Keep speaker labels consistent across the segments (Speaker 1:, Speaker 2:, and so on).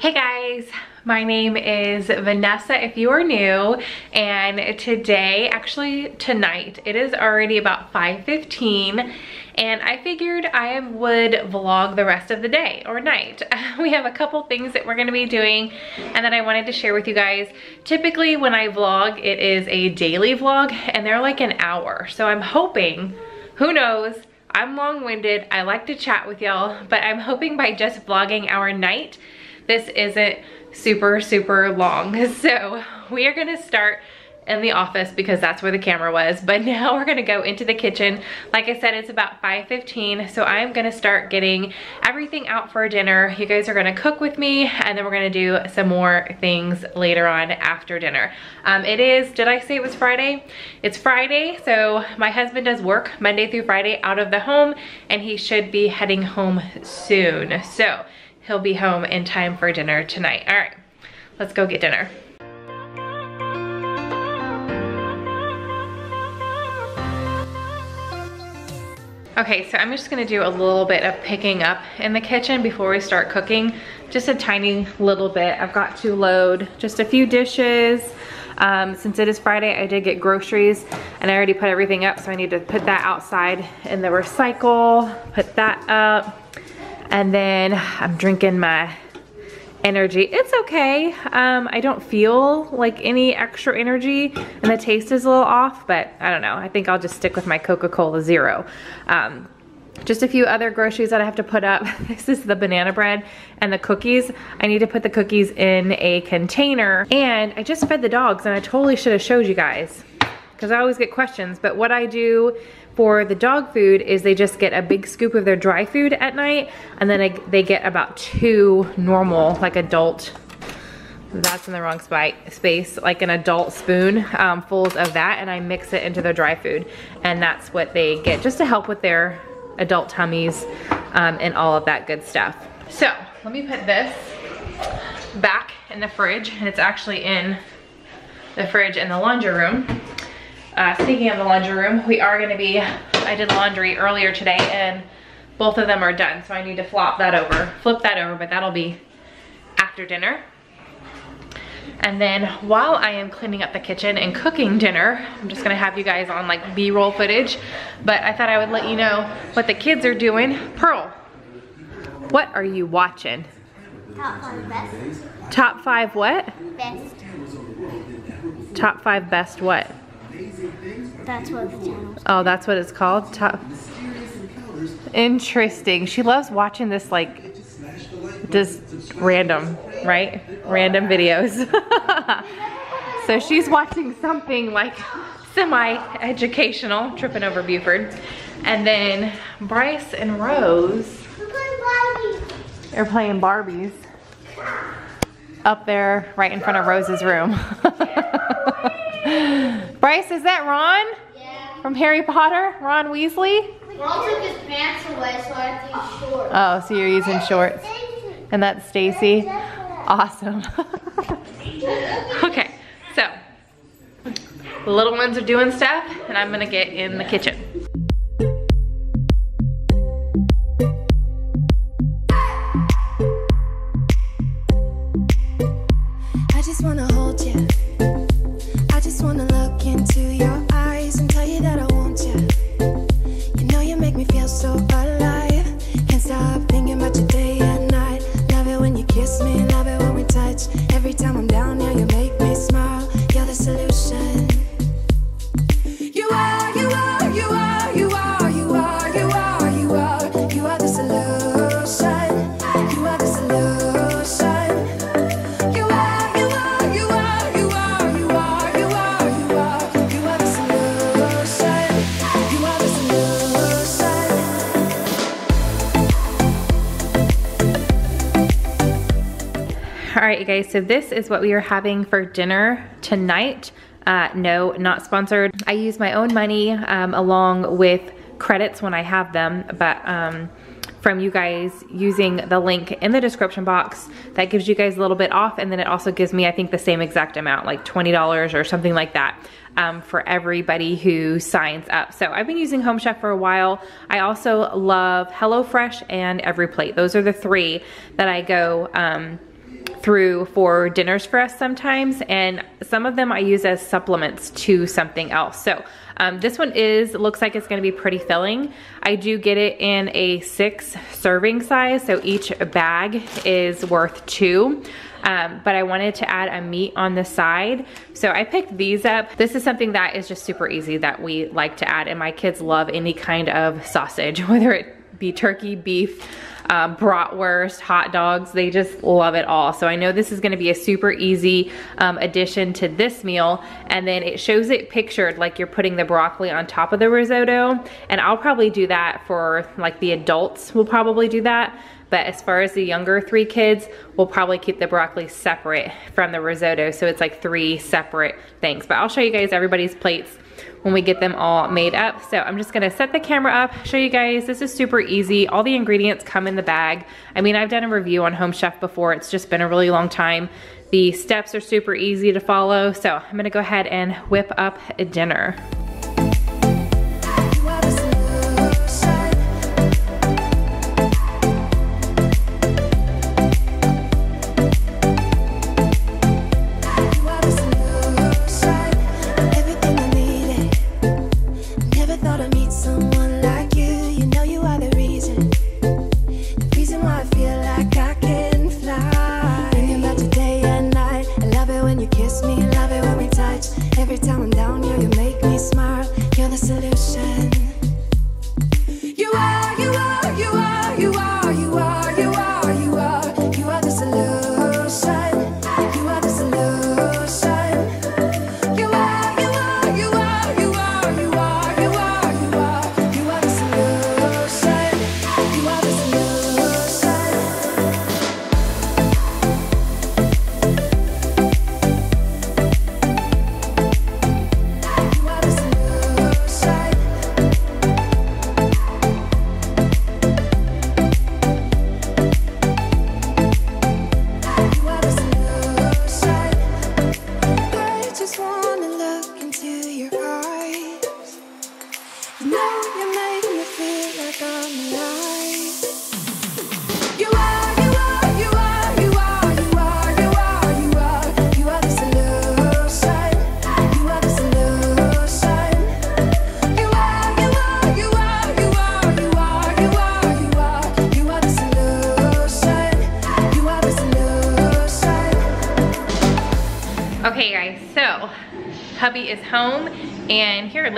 Speaker 1: Hey guys, my name is Vanessa if you are new and today, actually tonight, it is already about 5.15 and I figured I would vlog the rest of the day or night. We have a couple things that we're gonna be doing and that I wanted to share with you guys. Typically when I vlog, it is a daily vlog and they're like an hour. So I'm hoping, who knows, I'm long-winded, I like to chat with y'all, but I'm hoping by just vlogging our night, this isn't super, super long. So we are gonna start in the office because that's where the camera was. But now we're gonna go into the kitchen. Like I said, it's about 5.15, so I'm gonna start getting everything out for dinner. You guys are gonna cook with me, and then we're gonna do some more things later on after dinner. Um, it is, did I say it was Friday? It's Friday, so my husband does work Monday through Friday out of the home, and he should be heading home soon. So he'll be home in time for dinner tonight. All right, let's go get dinner. Okay, so I'm just gonna do a little bit of picking up in the kitchen before we start cooking. Just a tiny little bit. I've got to load just a few dishes. Um, since it is Friday, I did get groceries and I already put everything up, so I need to put that outside in the recycle, put that up. And then I'm drinking my energy. It's okay. Um, I don't feel like any extra energy and the taste is a little off, but I don't know. I think I'll just stick with my Coca-Cola Zero. Um, just a few other groceries that I have to put up. This is the banana bread and the cookies. I need to put the cookies in a container. And I just fed the dogs and I totally should have showed you guys because I always get questions. But what I do for the dog food is they just get a big scoop of their dry food at night and then they get about two normal, like adult, that's in the wrong space, like an adult spoon um, fulls of that and I mix it into their dry food. And that's what they get just to help with their adult tummies um, and all of that good stuff. So let me put this back in the fridge and it's actually in the fridge in the laundry room. Uh, speaking of the laundry room, we are gonna be, I did laundry earlier today and both of them are done. So I need to flop that over, flip that over, but that'll be after dinner. And then while I am cleaning up the kitchen and cooking dinner, I'm just gonna have you guys on like B-roll footage, but I thought I would let you know what the kids are doing. Pearl, what are you watching?
Speaker 2: Top five best.
Speaker 1: Top five what?
Speaker 2: Best.
Speaker 1: Top five best what?
Speaker 2: That's what the.
Speaker 1: Oh, that's what it's called? Top. Interesting. She loves watching this like just random, right? Random videos. so she's watching something like semi-educational, tripping over Buford. And then Bryce and Rose are playing Barbies up there right in front of Rose's room. Bryce, is that Ron?
Speaker 2: Yeah.
Speaker 1: From Harry Potter? Ron Weasley?
Speaker 2: Ron took his pants away, so I have to use shorts.
Speaker 1: Oh, so you're using shorts. And that's Stacy. Awesome. okay, so the little ones are doing stuff and I'm gonna get in the kitchen. Right, you guys, so this is what we are having for dinner tonight. Uh, no, not sponsored. I use my own money um, along with credits when I have them, but um, from you guys using the link in the description box. That gives you guys a little bit off and then it also gives me, I think, the same exact amount, like $20 or something like that um, for everybody who signs up. So I've been using Home Chef for a while. I also love HelloFresh and EveryPlate. Those are the three that I go um, through for dinners for us sometimes and some of them I use as supplements to something else. So um, this one is, looks like it's gonna be pretty filling. I do get it in a six serving size, so each bag is worth two. Um, but I wanted to add a meat on the side. So I picked these up. This is something that is just super easy that we like to add and my kids love any kind of sausage, whether it be turkey, beef, uh, bratwurst, hot dogs. They just love it all. So I know this is gonna be a super easy um, addition to this meal. And then it shows it pictured like you're putting the broccoli on top of the risotto. And I'll probably do that for like the adults will probably do that. But as far as the younger three kids, we'll probably keep the broccoli separate from the risotto. So it's like three separate things. But I'll show you guys everybody's plates when we get them all made up. So I'm just gonna set the camera up, show you guys, this is super easy. All the ingredients come in the bag. I mean, I've done a review on Home Chef before. It's just been a really long time. The steps are super easy to follow. So I'm gonna go ahead and whip up a dinner.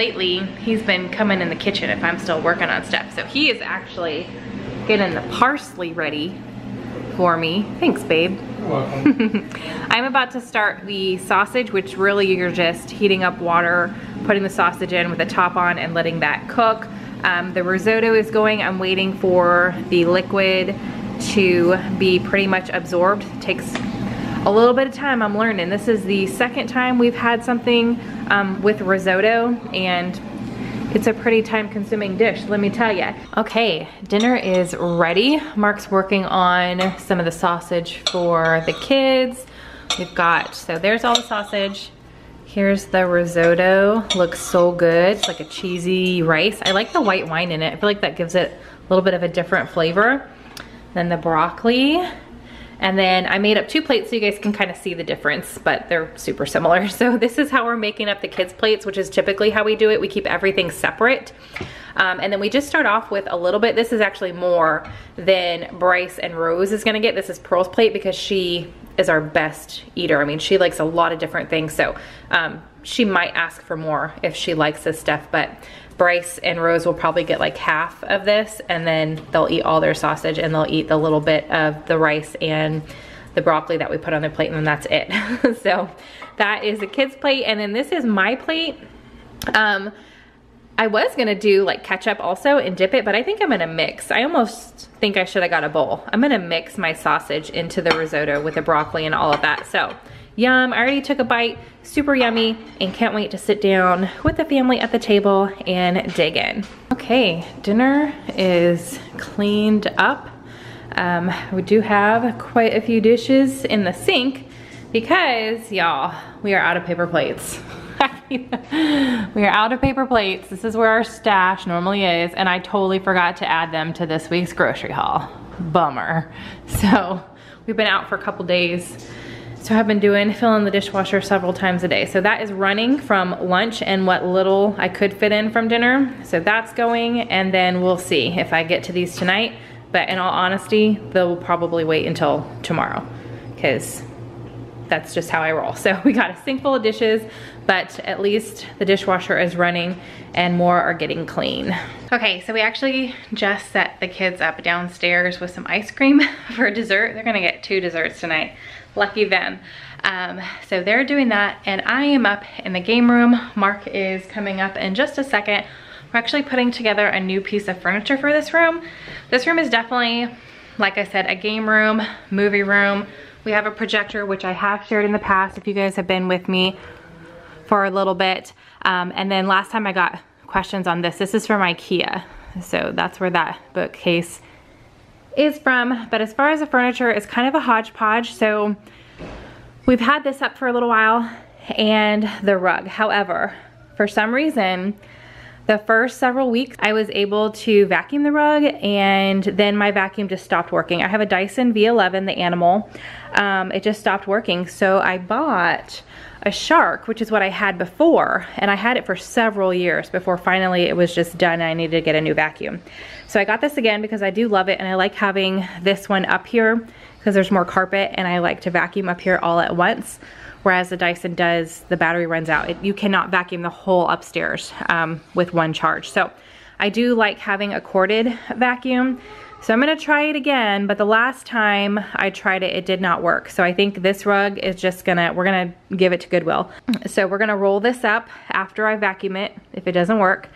Speaker 1: Lately he's been coming in the kitchen if I'm still working on stuff. So he is actually getting the parsley ready for me. Thanks, babe.
Speaker 3: Welcome.
Speaker 1: I'm about to start the sausage, which really you're just heating up water, putting the sausage in with the top on and letting that cook. Um, the risotto is going. I'm waiting for the liquid to be pretty much absorbed. It takes a little bit of time I'm learning. This is the second time we've had something um, with risotto and it's a pretty time consuming dish, let me tell you. Okay, dinner is ready. Mark's working on some of the sausage for the kids. We've got, so there's all the sausage. Here's the risotto, looks so good. It's like a cheesy rice. I like the white wine in it. I feel like that gives it a little bit of a different flavor. Then the broccoli, and then I made up two plates so you guys can kind of see the difference, but they're super similar. So this is how we're making up the kids' plates, which is typically how we do it. We keep everything separate. Um, and then we just start off with a little bit. This is actually more than Bryce and Rose is gonna get. This is Pearl's plate because she is our best eater. I mean, she likes a lot of different things. So um, she might ask for more if she likes this stuff, but Bryce and Rose will probably get like half of this and then they'll eat all their sausage and they'll eat the little bit of the rice and the broccoli that we put on their plate and then that's it. so that is the kids plate and then this is my plate. Um, I was gonna do like ketchup also and dip it, but I think I'm gonna mix. I almost think I should have got a bowl. I'm gonna mix my sausage into the risotto with the broccoli and all of that. So Yum, I already took a bite, super yummy, and can't wait to sit down with the family at the table and dig in. Okay, dinner is cleaned up. Um, we do have quite a few dishes in the sink because y'all, we are out of paper plates. we are out of paper plates. This is where our stash normally is, and I totally forgot to add them to this week's grocery haul. Bummer. So we've been out for a couple days. So I've been doing, filling in the dishwasher several times a day. So that is running from lunch and what little I could fit in from dinner. So that's going and then we'll see if I get to these tonight. But in all honesty, they'll probably wait until tomorrow because that's just how I roll. So we got a sink full of dishes, but at least the dishwasher is running and more are getting clean. Okay, so we actually just set the kids up downstairs with some ice cream for dessert. They're gonna get two desserts tonight. Lucky them. Um, so they're doing that and I am up in the game room. Mark is coming up in just a second. We're actually putting together a new piece of furniture for this room. This room is definitely, like I said, a game room, movie room, we have a projector, which I have shared in the past if you guys have been with me for a little bit. Um, and then last time I got questions on this, this is from Ikea. So that's where that bookcase is from. But as far as the furniture, it's kind of a hodgepodge. So we've had this up for a little while and the rug. However, for some reason, the first several weeks I was able to vacuum the rug and then my vacuum just stopped working. I have a Dyson V11, the animal. Um, it just stopped working. So I bought a Shark, which is what I had before, and I had it for several years before finally it was just done I needed to get a new vacuum. So I got this again because I do love it and I like having this one up here because there's more carpet and I like to vacuum up here all at once whereas the Dyson does, the battery runs out. It, you cannot vacuum the whole upstairs um, with one charge. So I do like having a corded vacuum. So I'm gonna try it again, but the last time I tried it, it did not work. So I think this rug is just gonna, we're gonna give it to Goodwill. So we're gonna roll this up after I vacuum it, if it doesn't work,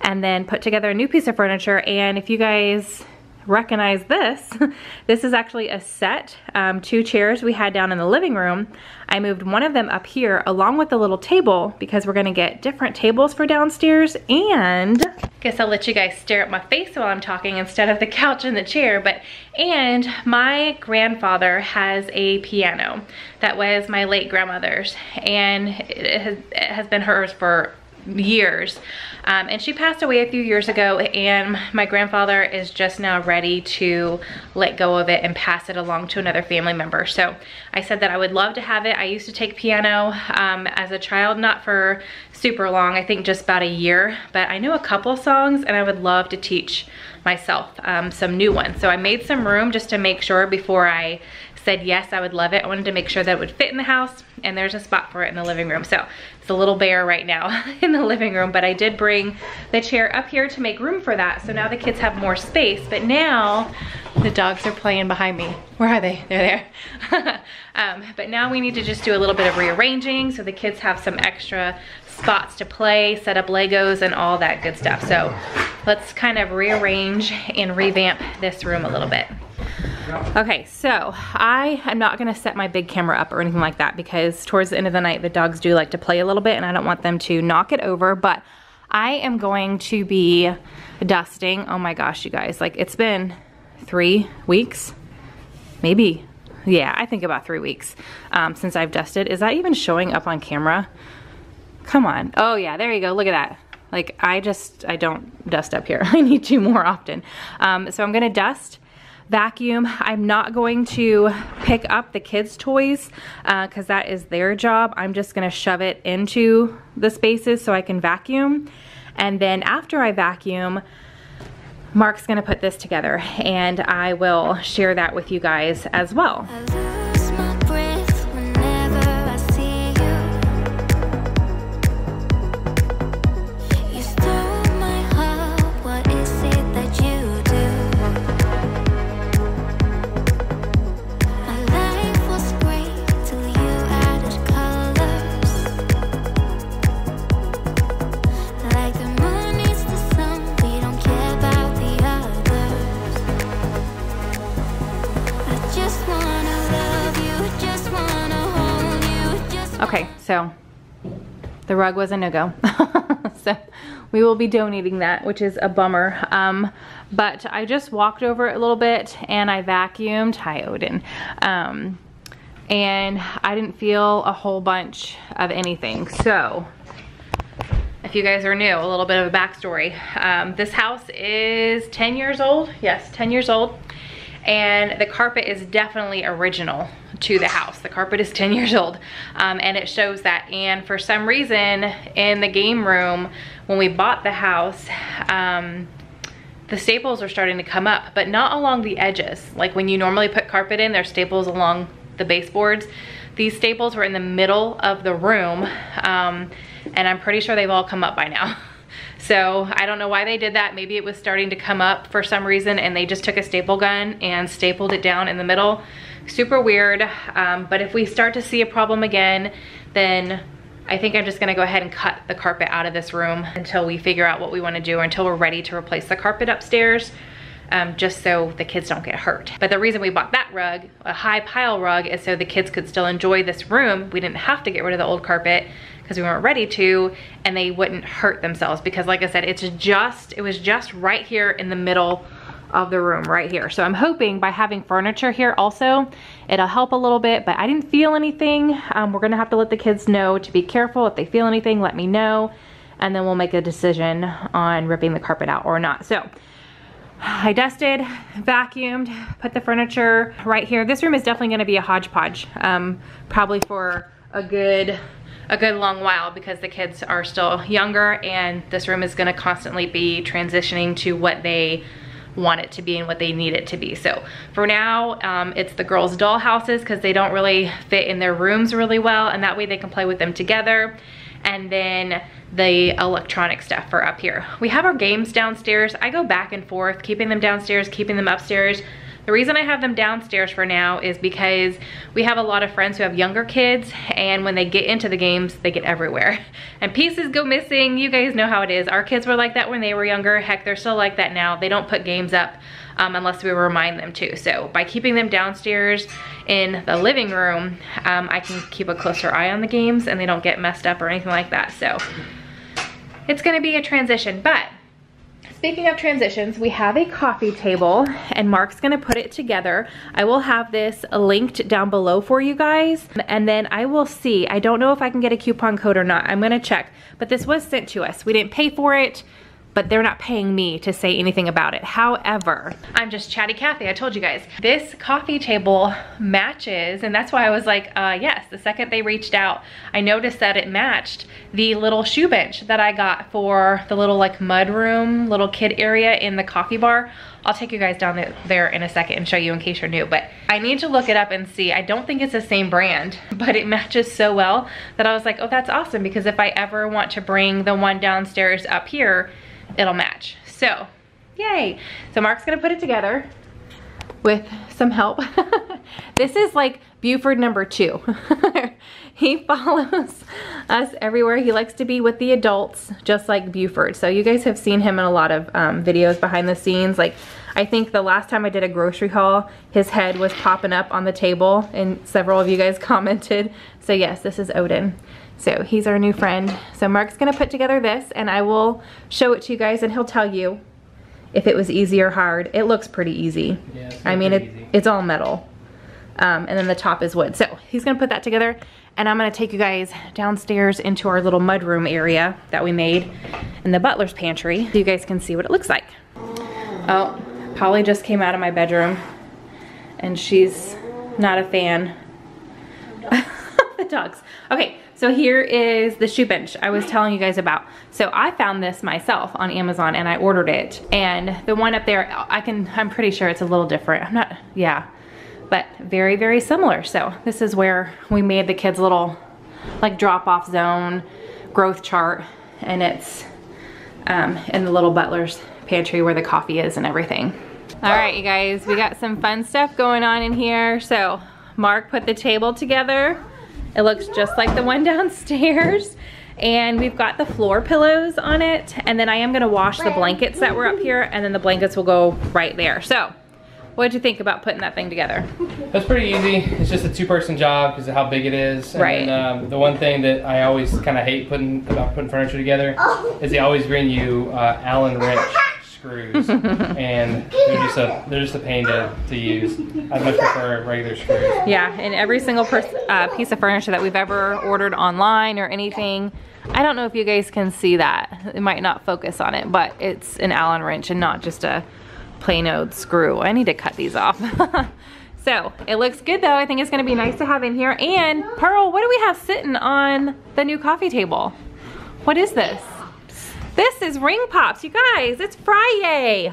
Speaker 1: and then put together a new piece of furniture. And if you guys recognize this. this is actually a set, um, two chairs we had down in the living room. I moved one of them up here along with the little table because we're gonna get different tables for downstairs and guess I'll let you guys stare at my face while I'm talking instead of the couch and the chair, but and my grandfather has a piano that was my late grandmother's and it has, it has been hers for years. Um, and she passed away a few years ago and my grandfather is just now ready to let go of it and pass it along to another family member. So I said that I would love to have it. I used to take piano um, as a child, not for super long, I think just about a year, but I knew a couple songs and I would love to teach myself um, some new ones. So I made some room just to make sure before I said yes, I would love it. I wanted to make sure that it would fit in the house and there's a spot for it in the living room. So it's a little bare right now in the living room, but I did bring the chair up here to make room for that. So now the kids have more space, but now the dogs are playing behind me. Where are they? They're there. um, but now we need to just do a little bit of rearranging so the kids have some extra spots to play, set up Legos and all that good stuff. So let's kind of rearrange and revamp this room a little bit. Okay, so I am not gonna set my big camera up or anything like that because towards the end of the night, the dogs do like to play a little bit and I don't want them to knock it over, but I am going to be dusting. Oh my gosh, you guys, like it's been three weeks, maybe. Yeah, I think about three weeks um, since I've dusted. Is that even showing up on camera? Come on. Oh yeah, there you go, look at that. Like I just, I don't dust up here. I need to more often. Um, so I'm gonna dust vacuum. I'm not going to pick up the kids' toys because uh, that is their job. I'm just gonna shove it into the spaces so I can vacuum. And then after I vacuum, Mark's gonna put this together and I will share that with you guys as well. Rug was a no-go. so we will be donating that, which is a bummer. Um, but I just walked over it a little bit and I vacuumed. Hi, Odin. Um, and I didn't feel a whole bunch of anything. So if you guys are new, a little bit of a backstory. Um, this house is 10 years old. Yes, 10 years old. And the carpet is definitely original to the house. The carpet is 10 years old um, and it shows that. And for some reason in the game room, when we bought the house, um, the staples are starting to come up, but not along the edges. Like when you normally put carpet in, there's staples along the baseboards. These staples were in the middle of the room um, and I'm pretty sure they've all come up by now. So I don't know why they did that. Maybe it was starting to come up for some reason and they just took a staple gun and stapled it down in the middle. Super weird, um, but if we start to see a problem again, then I think I'm just gonna go ahead and cut the carpet out of this room until we figure out what we wanna do, or until we're ready to replace the carpet upstairs. Um, just so the kids don't get hurt. But the reason we bought that rug, a high pile rug, is so the kids could still enjoy this room. We didn't have to get rid of the old carpet because we weren't ready to and they wouldn't hurt themselves because like I said, it's just, it was just right here in the middle of the room right here. So I'm hoping by having furniture here also, it'll help a little bit, but I didn't feel anything. Um, we're gonna have to let the kids know to be careful. If they feel anything, let me know. And then we'll make a decision on ripping the carpet out or not. So I dusted, vacuumed, put the furniture right here. This room is definitely gonna be a hodgepodge, um, probably for a good a good long while because the kids are still younger and this room is gonna constantly be transitioning to what they want it to be and what they need it to be. So for now, um, it's the girls' doll houses because they don't really fit in their rooms really well and that way they can play with them together. And then the electronic stuff for up here. We have our games downstairs. I go back and forth, keeping them downstairs, keeping them upstairs. The reason I have them downstairs for now is because we have a lot of friends who have younger kids and when they get into the games, they get everywhere. And pieces go missing. You guys know how it is. Our kids were like that when they were younger. Heck, they're still like that now. They don't put games up um, unless we remind them to. So by keeping them downstairs in the living room, um, I can keep a closer eye on the games and they don't get messed up or anything like that. So it's gonna be a transition, but Speaking of transitions, we have a coffee table and Mark's gonna put it together. I will have this linked down below for you guys and then I will see. I don't know if I can get a coupon code or not. I'm gonna check, but this was sent to us. We didn't pay for it but they're not paying me to say anything about it. However, I'm just chatty Cathy, I told you guys. This coffee table matches, and that's why I was like, uh, yes, the second they reached out, I noticed that it matched the little shoe bench that I got for the little like mud room, little kid area in the coffee bar. I'll take you guys down there in a second and show you in case you're new, but I need to look it up and see. I don't think it's the same brand, but it matches so well that I was like, oh, that's awesome because if I ever want to bring the one downstairs up here, it'll match. So, yay. So Mark's gonna put it together with some help. this is like Buford number two. he follows us everywhere. He likes to be with the adults, just like Buford. So you guys have seen him in a lot of um, videos behind the scenes. Like I think the last time I did a grocery haul, his head was popping up on the table and several of you guys commented. So yes, this is Odin. So he's our new friend. So Mark's gonna put together this and I will show it to you guys and he'll tell you if it was easy or hard. It looks pretty easy.
Speaker 3: Yeah,
Speaker 1: I mean, it, it's all metal. Um, and then the top is wood. So he's gonna put that together and I'm gonna take you guys downstairs into our little mudroom area that we made in the butler's pantry so you guys can see what it looks like. Oh, Polly just came out of my bedroom and she's not a fan the dogs. Okay, so here is the shoe bench I was telling you guys about. So I found this myself on Amazon and I ordered it. And the one up there, I can, I'm pretty sure it's a little different. I'm not, yeah, but very, very similar. So this is where we made the kids little like drop off zone growth chart and it's um, in the little butler's pantry where the coffee is and everything. All right, you guys, we got some fun stuff going on in here. So Mark put the table together it looks just like the one downstairs. And we've got the floor pillows on it. And then I am gonna wash the blankets that were up here and then the blankets will go right there. So, what did you think about putting that thing together?
Speaker 3: That's pretty easy. It's just a two-person job because of how big it is. And
Speaker 1: right.
Speaker 3: Then, um, the one thing that I always kind of hate putting about putting furniture together is they always bring you uh, Allen wrench screws, and they're just a they're just a pain to, to use. I much prefer regular screws.
Speaker 1: Yeah, and every single uh, piece of furniture that we've ever ordered online or anything, I don't know if you guys can see that. It might not focus on it, but it's an Allen wrench and not just a plain old screw. I need to cut these off. so it looks good though. I think it's gonna be nice to have in here. And Pearl, what do we have sitting on the new coffee table? What is this? This is Ring Pops, you guys. It's Friday.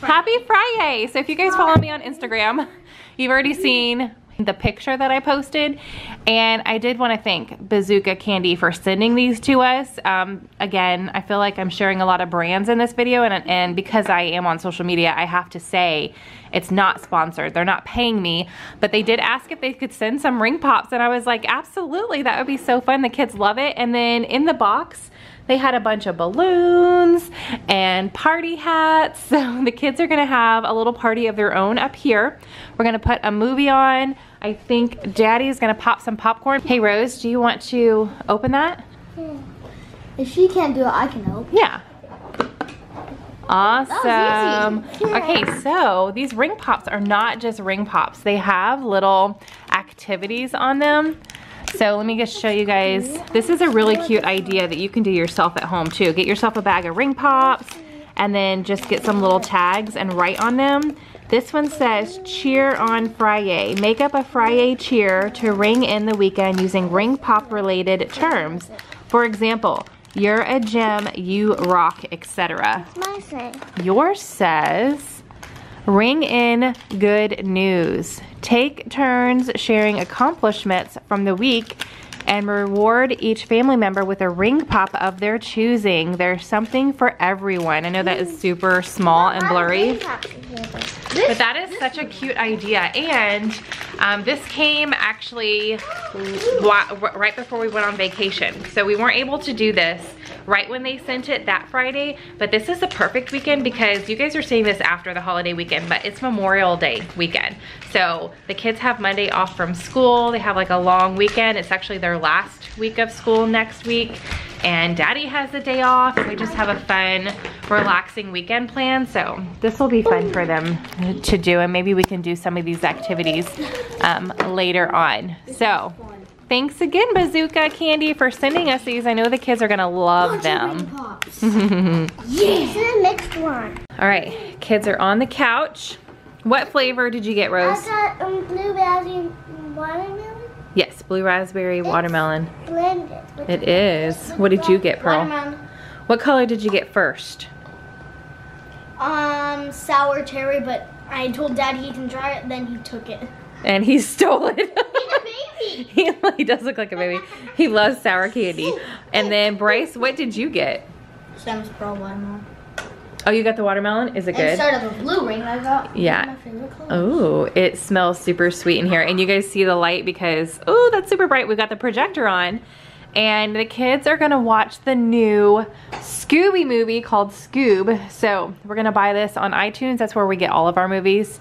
Speaker 1: Happy Friday. So if you guys follow me on Instagram, you've already seen the picture that I posted. And I did want to thank Bazooka Candy for sending these to us. Um, again, I feel like I'm sharing a lot of brands in this video and, and because I am on social media, I have to say it's not sponsored. They're not paying me, but they did ask if they could send some ring pops and I was like, absolutely, that would be so fun. The kids love it. And then in the box, they had a bunch of balloons and party hats. So the kids are gonna have a little party of their own up here. We're gonna put a movie on. I think Daddy's gonna pop some popcorn. Hey Rose, do you want to open that? Hmm.
Speaker 2: If she can't do it, I can help.
Speaker 1: Yeah. Awesome. Okay, so these ring pops are not just ring pops. They have little activities on them. So let me just show you guys. This is a really cute idea that you can do yourself at home too. Get yourself a bag of ring pops and then just get some little tags and write on them. This one says, cheer on Friday. Make up a Friday cheer to ring in the weekend using ring pop related terms. For example, you're a gem, you rock, etc.
Speaker 2: My say.
Speaker 1: Yours says, ring in good news. Take turns sharing accomplishments from the week and reward each family member with a ring pop of their choosing. There's something for everyone. I know that is super small and blurry. But that is such a cute idea. And um, this came actually right before we went on vacation. So we weren't able to do this right when they sent it that Friday. But this is the perfect weekend because you guys are seeing this after the holiday weekend, but it's Memorial Day weekend. So the kids have Monday off from school. They have like a long weekend. It's actually their last week of school next week and daddy has a day off. We just have a fun relaxing weekend plan so this will be fun for them to do and maybe we can do some of these activities um, later on. So thanks again bazooka candy for sending us these. I know the kids are gonna love them.
Speaker 2: yes the next one.
Speaker 1: All right kids are on the couch. What flavor did you get rose?
Speaker 2: I got um, blueberry watermelon
Speaker 1: Yes, blue raspberry watermelon.
Speaker 2: Blended.
Speaker 1: It is. What did you get, Pearl?
Speaker 2: Watermelon.
Speaker 1: What color did you get first?
Speaker 2: Um, sour cherry, but I told Dad he can try it, then he took it.
Speaker 1: And he stole it.
Speaker 2: He's a baby.
Speaker 1: he, he does look like a baby. He loves sour candy. And then Bryce, what did you get?
Speaker 2: Sam's Pearl watermelon.
Speaker 1: Oh, you got the watermelon? Is it good?
Speaker 2: Instead of a blue ring, I got
Speaker 1: Yeah.
Speaker 2: my favorite color.
Speaker 1: Oh, it smells super sweet in here. And you guys see the light because, oh, that's super bright. We got the projector on. And the kids are gonna watch the new Scooby movie called Scoob. So we're gonna buy this on iTunes. That's where we get all of our movies.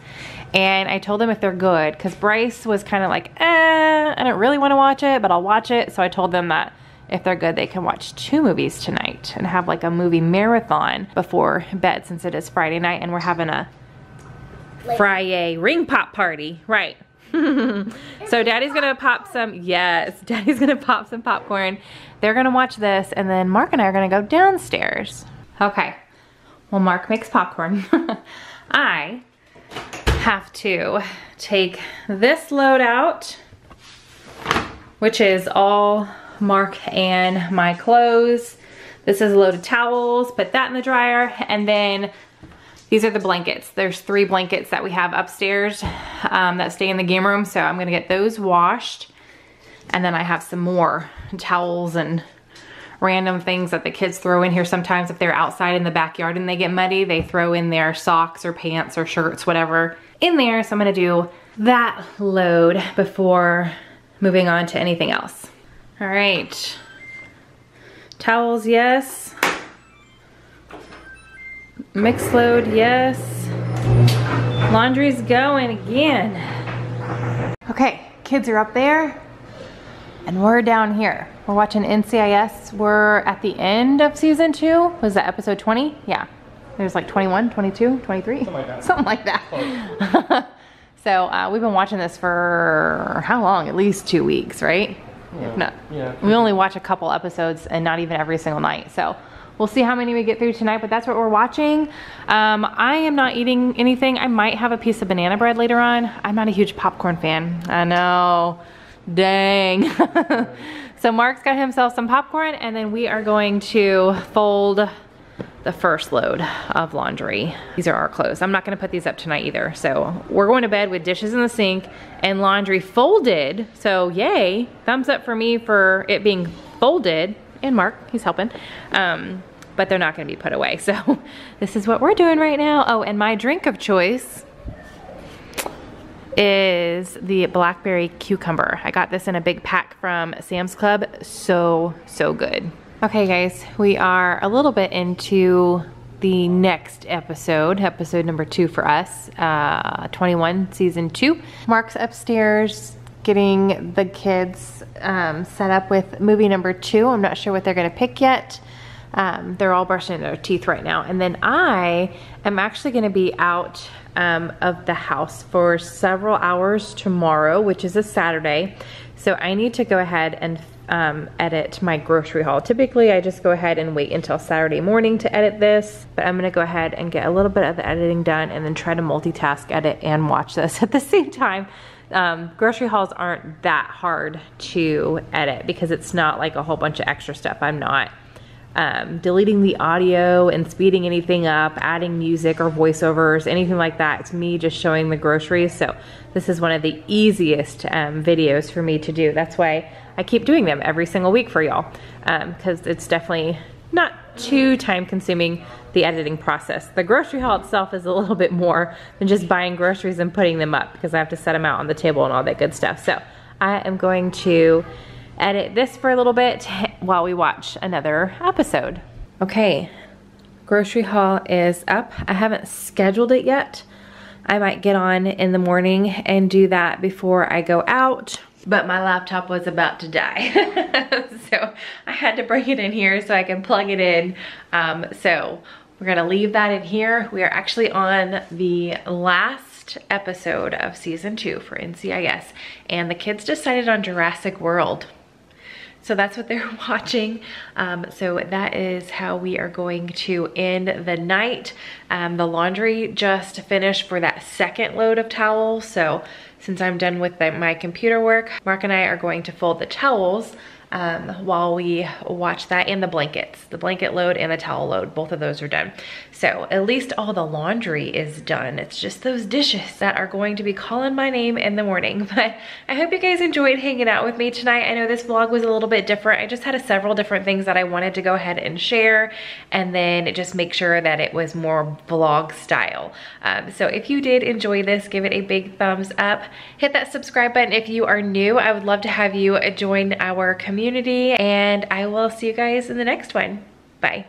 Speaker 1: And I told them if they're good, because Bryce was kind of like, eh, I don't really wanna watch it, but I'll watch it. So I told them that if they're good, they can watch two movies tonight and have like a movie marathon before bed since it is Friday night and we're having a Friday ring pop party. Right. so daddy's gonna pop some, yes, daddy's gonna pop some popcorn. They're gonna watch this and then Mark and I are gonna go downstairs. Okay, well Mark makes popcorn. I have to take this load out, which is all Mark and my clothes. This is a load of towels, put that in the dryer, and then these are the blankets. There's three blankets that we have upstairs um, that stay in the game room, so I'm gonna get those washed. And then I have some more towels and random things that the kids throw in here sometimes if they're outside in the backyard and they get muddy, they throw in their socks or pants or shirts, whatever, in there. So I'm gonna do that load before moving on to anything else. All right, towels, yes. Mixed load, yes. Laundry's going again. Okay, kids are up there and we're down here. We're watching NCIS. We're at the end of season two. Was that episode 20? Yeah. There's like 21, 22, 23?
Speaker 3: Something like that.
Speaker 1: Something like that. so uh, we've been watching this for how long? At least two weeks, right? If not.
Speaker 3: Yeah.
Speaker 1: We only watch a couple episodes and not even every single night. So we'll see how many we get through tonight, but that's what we're watching. Um, I am not eating anything. I might have a piece of banana bread later on. I'm not a huge popcorn fan. I know, dang. so Mark's got himself some popcorn and then we are going to fold the first load of laundry. These are our clothes. I'm not gonna put these up tonight either. So we're going to bed with dishes in the sink and laundry folded. So yay, thumbs up for me for it being folded. And Mark, he's helping. Um, but they're not gonna be put away. So this is what we're doing right now. Oh, and my drink of choice is the blackberry cucumber. I got this in a big pack from Sam's Club. So, so good. Okay guys, we are a little bit into the next episode, episode number two for us, uh, 21, season two. Mark's upstairs getting the kids um, set up with movie number two. I'm not sure what they're gonna pick yet. Um, they're all brushing their teeth right now. And then I am actually gonna be out um, of the house for several hours tomorrow, which is a Saturday. So I need to go ahead and um, edit my grocery haul. Typically I just go ahead and wait until Saturday morning to edit this, but I'm gonna go ahead and get a little bit of the editing done and then try to multitask edit and watch this at the same time. Um, grocery hauls aren't that hard to edit because it's not like a whole bunch of extra stuff. I'm not um, deleting the audio and speeding anything up, adding music or voiceovers, anything like that. It's me just showing the groceries. So this is one of the easiest um, videos for me to do. That's why I keep doing them every single week for y'all because um, it's definitely not too time consuming the editing process. The grocery haul itself is a little bit more than just buying groceries and putting them up because I have to set them out on the table and all that good stuff. So I am going to edit this for a little bit while we watch another episode. Okay, grocery haul is up. I haven't scheduled it yet. I might get on in the morning and do that before I go out but my laptop was about to die. so I had to bring it in here so I can plug it in. Um, so we're gonna leave that in here. We are actually on the last episode of season two for NCIS and the kids decided on Jurassic World. So that's what they're watching. Um, so that is how we are going to end the night. Um, the laundry just finished for that second load of towels. So since I'm done with the, my computer work, Mark and I are going to fold the towels um, while we watch that and the blankets. The blanket load and the towel load, both of those are done. So at least all the laundry is done. It's just those dishes that are going to be calling my name in the morning. But I hope you guys enjoyed hanging out with me tonight. I know this vlog was a little bit different. I just had several different things that I wanted to go ahead and share and then just make sure that it was more vlog style. Um, so if you did enjoy this, give it a big thumbs up. Hit that subscribe button if you are new. I would love to have you join our community and I will see you guys in the next one. Bye.